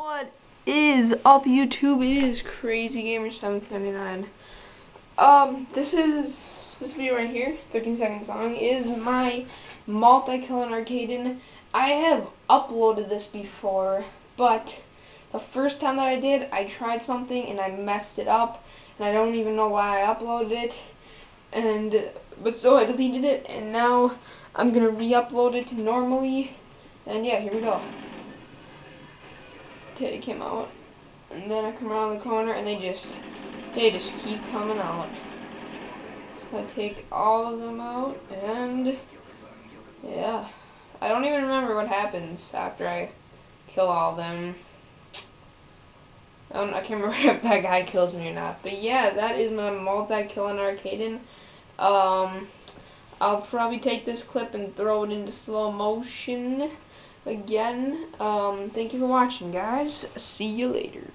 What is up YouTube? It is Crazy Gamer 729. Um, this is this video right here, 13 second song, is my multi-kill in Arkaden. I have uploaded this before, but the first time that I did, I tried something and I messed it up, and I don't even know why I uploaded it. And but so I deleted it, and now I'm gonna re-upload it normally. And yeah, here we go. It came out. And then I come around the corner and they just, they just keep coming out. So I take all of them out and, yeah. I don't even remember what happens after I kill all of them. I, I can't remember if that guy kills me or not. But yeah, that is my multi-kill in Arkaden. Um, I'll probably take this clip and throw it into slow motion again. Um, thank you for watching, guys. See you later.